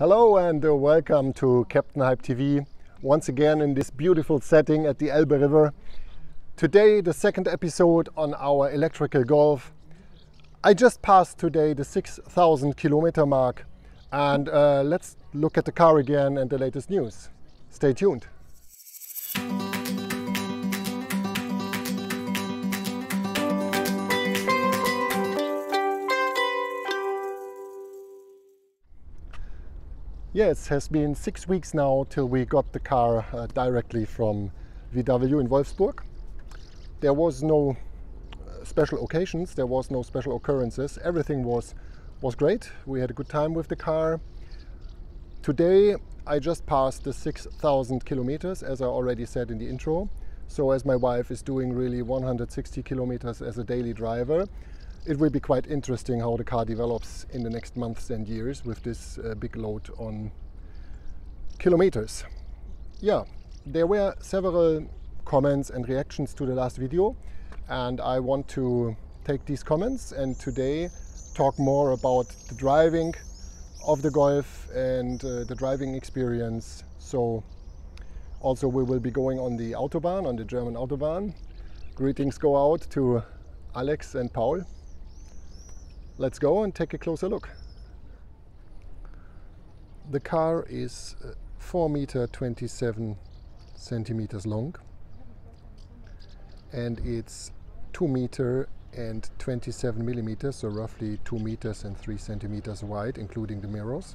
Hello and uh, welcome to Captain Hype TV once again in this beautiful setting at the Elbe River. Today the second episode on our electrical Golf. I just passed today the 6000 kilometer mark and uh, let's look at the car again and the latest news. Stay tuned. Yes, has been six weeks now till we got the car uh, directly from VW in Wolfsburg. There was no uh, special occasions, there was no special occurrences. Everything was was great. We had a good time with the car. Today I just passed the 6,000 kilometers, as I already said in the intro. So as my wife is doing really 160 kilometers as a daily driver, it will be quite interesting how the car develops in the next months and years with this uh, big load on kilometers. Yeah, there were several comments and reactions to the last video and I want to take these comments and today talk more about the driving of the Golf and uh, the driving experience. So also we will be going on the Autobahn, on the German Autobahn. Greetings go out to Alex and Paul let's go and take a closer look. The car is uh, 4 meter 27 centimeters long and it's 2 meter and 27 millimeters, so roughly 2 meters and 3 centimeters wide, including the mirrors.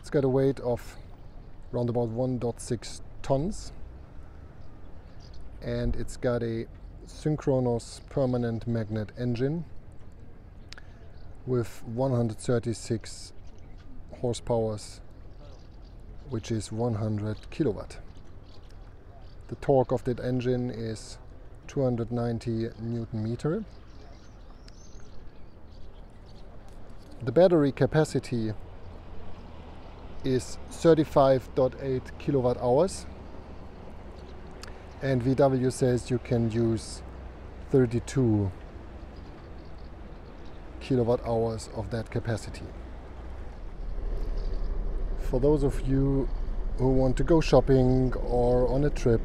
It's got a weight of around about 1.6 tons and it's got a synchronous permanent magnet engine with 136 horsepower which is 100 kilowatt. The torque of that engine is 290 newton meter. The battery capacity is 35.8 kilowatt hours and VW says you can use 32 kilowatt hours of that capacity. For those of you who want to go shopping or on a trip,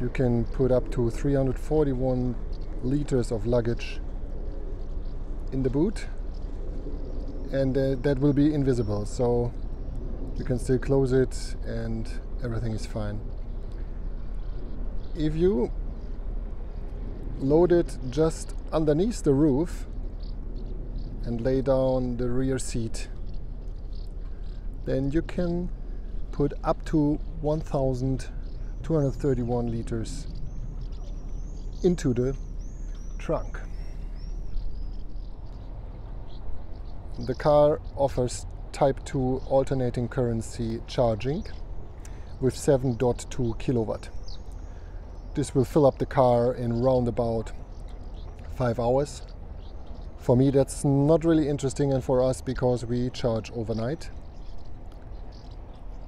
you can put up to 341 liters of luggage in the boot and uh, that will be invisible so you can still close it and everything is fine. If you load it just underneath the roof and lay down the rear seat then you can put up to 1231 liters into the trunk. The car offers type 2 alternating currency charging with 7.2 kilowatt. This will fill up the car in round about 5 hours for me that's not really interesting and for us because we charge overnight.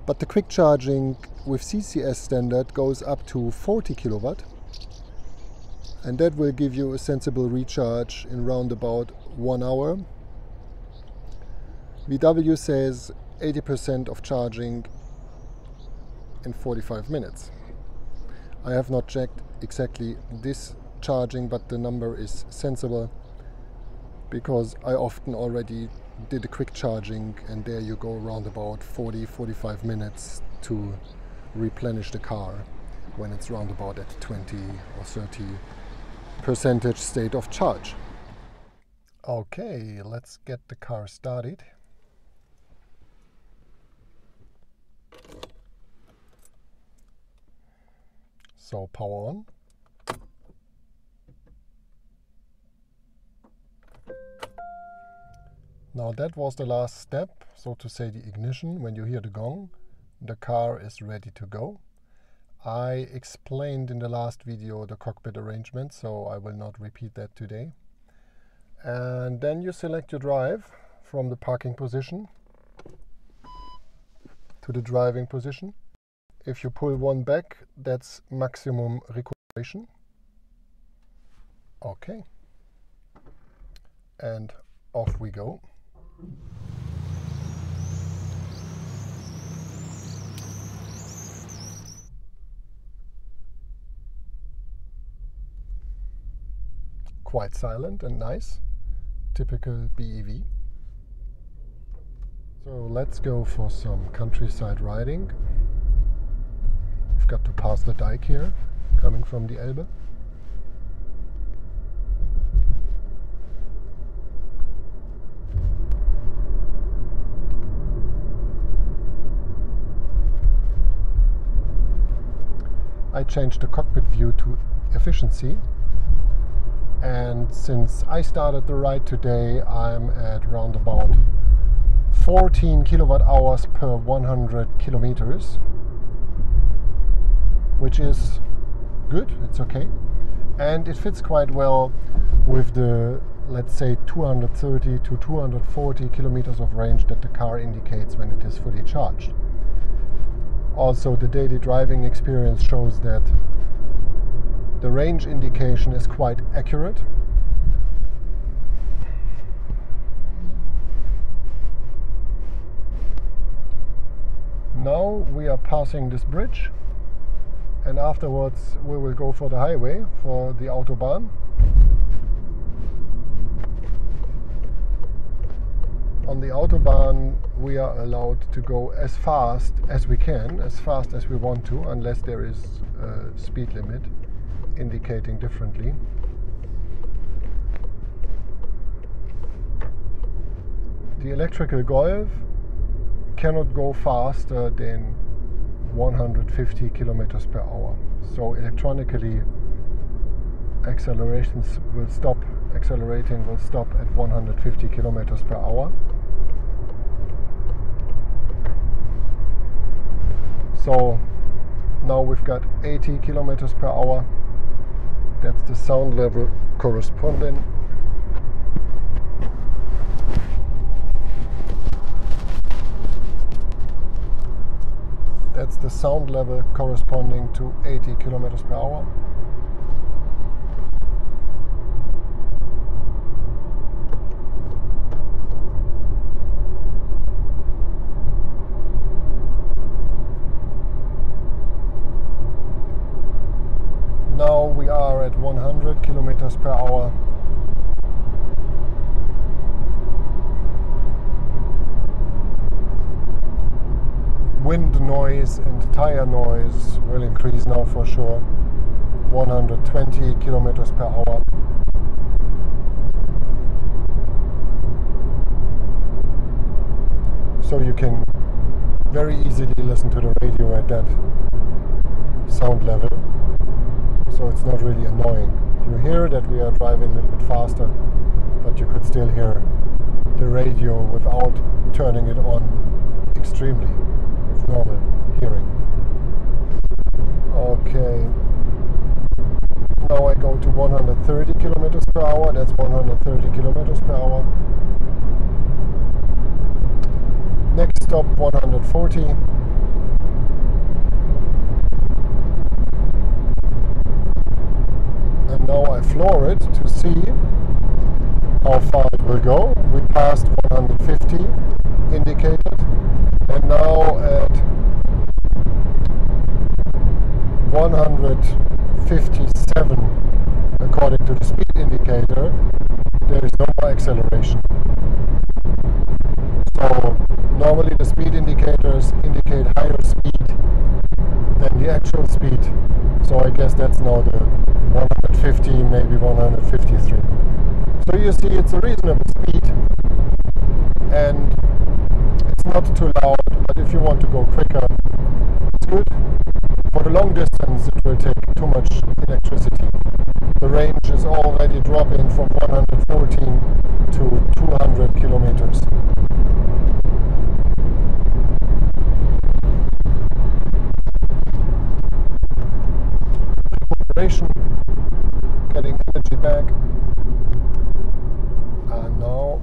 But the quick charging with CCS standard goes up to 40 kilowatt and that will give you a sensible recharge in round about one hour. VW says 80% of charging in 45 minutes. I have not checked exactly this charging but the number is sensible because I often already did a quick charging and there you go around about 40 45 minutes to replenish the car when it's round about at 20 or 30 percentage state of charge. Okay, let's get the car started. So power on. Now that was the last step, so to say the ignition. When you hear the gong, the car is ready to go. I explained in the last video the cockpit arrangement, so I will not repeat that today. And then you select your drive from the parking position to the driving position. If you pull one back, that's maximum recuperation. Okay. And off we go. Quite silent and nice, typical BEV. So let's go for some countryside riding. We've got to pass the dike here, coming from the Elbe. I changed the cockpit view to efficiency. And since I started the ride today I'm at around about 14 kilowatt hours per 100 kilometers which is good. It's okay. And it fits quite well with the let's say 230 to 240 kilometers of range that the car indicates when it is fully charged also the daily driving experience shows that the range indication is quite accurate. Now we are passing this bridge and afterwards we will go for the highway, for the Autobahn. On the Autobahn we are allowed to go as fast as we can, as fast as we want to, unless there is a speed limit indicating differently. The electrical Golf cannot go faster than 150 kilometers per hour. So electronically accelerations will stop, accelerating will stop at 150 kilometers per hour. So now we've got 80 kilometers per hour. That's the sound level corresponding. That's the sound level corresponding to 80 kilometers per hour. at 100 kilometers per hour. Wind noise and tire noise will increase now for sure. 120 kilometers per hour. So you can very easily listen to the radio at that sound level so it's not really annoying. You hear that we are driving a little bit faster, but you could still hear the radio without turning it on extremely with normal hearing. Okay. Now I go to 130 kilometers per hour. That's 130 kilometers per hour. Next stop 140. now I floor it to see how far it will go. We passed 150 indicated and now at 157 according to the speed indicator there is no more acceleration. So normally the speed indicators indicate higher speed than the actual speed so I guess that's now the 150, maybe 153. So you see it's a reasonable speed and it's not too loud, but if you want to go quicker, it's good. For the long distance it will take too much electricity. The range is already dropping from 114 to 200 kilometers. getting energy back. And now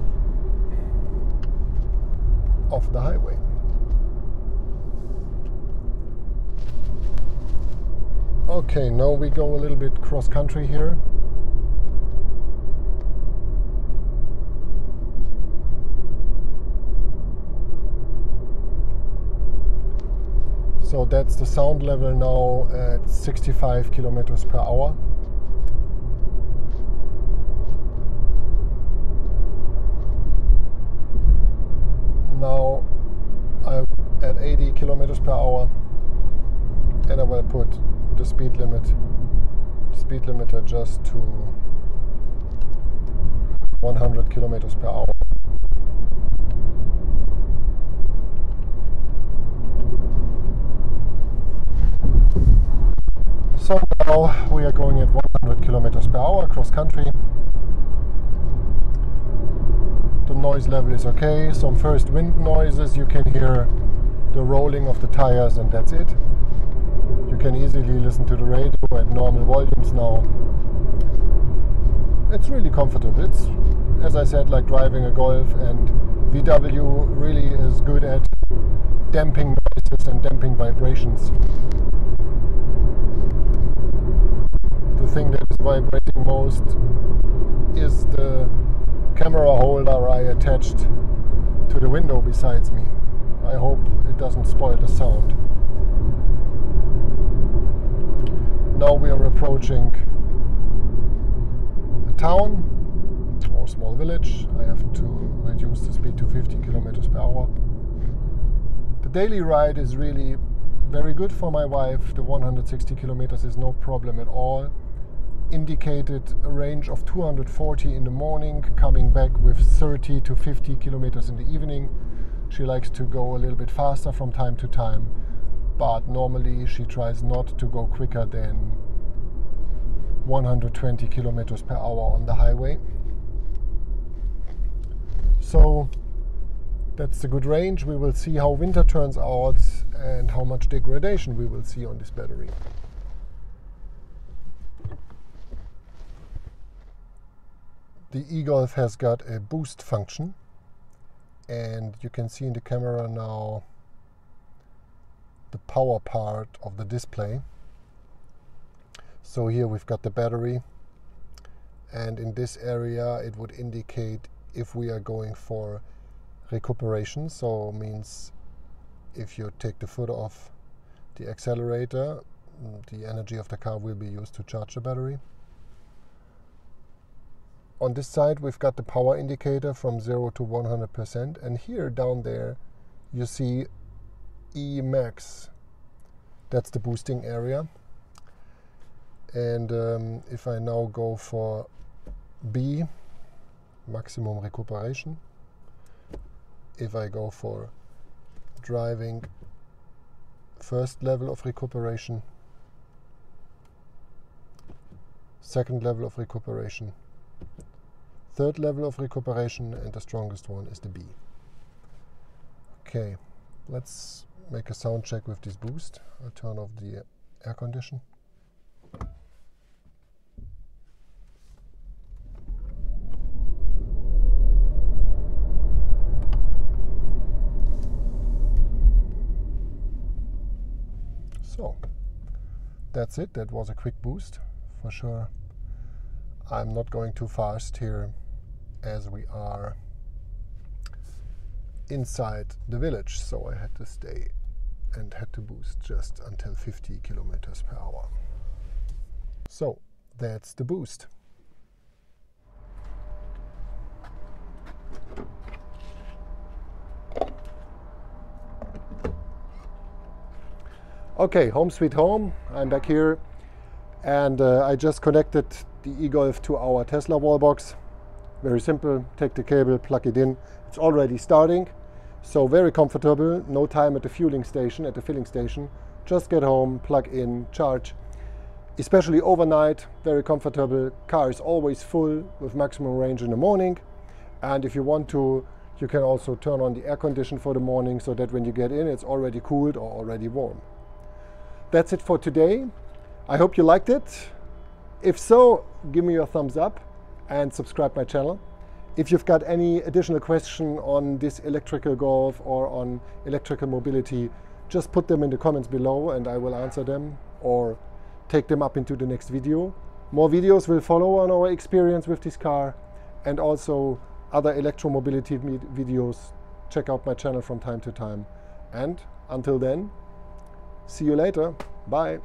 off the highway. Okay, now we go a little bit cross country here. So that's the sound level now at 65 kilometers per hour. kilometers per hour and I will put the speed limit. Speed limiter just to 100 kilometers per hour. So now we are going at 100 kilometers per hour across country. The noise level is okay. Some first wind noises. You can hear the rolling of the tires and that's it you can easily listen to the radio at normal volumes now it's really comfortable it's as I said like driving a Golf and VW really is good at damping noises and damping vibrations the thing that is vibrating most is the camera holder I attached to the window besides me. I hope it doesn't spoil the sound. Now we are approaching a town or small village. I have to reduce the speed to 50 kilometers per hour. The daily ride is really very good for my wife. The 160 kilometers is no problem at all indicated a range of 240 in the morning, coming back with 30 to 50 kilometers in the evening. She likes to go a little bit faster from time to time, but normally she tries not to go quicker than 120 kilometers per hour on the highway. So that's a good range. We will see how winter turns out and how much degradation we will see on this battery. the e-Golf has got a boost function and you can see in the camera now the power part of the display so here we've got the battery. And in this area it would indicate if we are going for recuperation. So means if you take the foot off the accelerator mm, the energy of the car will be used to charge the battery. On this side we've got the power indicator from 0 to 100% and here down there you see E max that's the boosting area and um, if I now go for B maximum recuperation if I go for driving first level of recuperation second level of recuperation third level of recuperation and the strongest one is the B. Okay, let's make a sound check with this boost. I'll turn off the air condition. So, that's it. That was a quick boost for sure. I'm not going too fast here as we are inside the village so I had to stay and had to boost just until 50 kilometers per hour. So that's the boost. Okay, home sweet home. I'm back here and uh, I just connected the e-Golf to our Tesla wall box very simple, take the cable, plug it in. It's already starting. So very comfortable, no time at the fueling station, at the filling station. Just get home, plug in, charge. Especially overnight, very comfortable. Car is always full with maximum range in the morning. And if you want to, you can also turn on the air condition for the morning so that when you get in, it's already cooled or already warm. That's it for today. I hope you liked it. If so, give me your thumbs up and subscribe my channel. If you've got any additional question on this electrical golf or on electrical mobility, just put them in the comments below and I will answer them or take them up into the next video. More videos will follow on our experience with this car and also other electromobility videos. Check out my channel from time to time. And until then, see you later. Bye.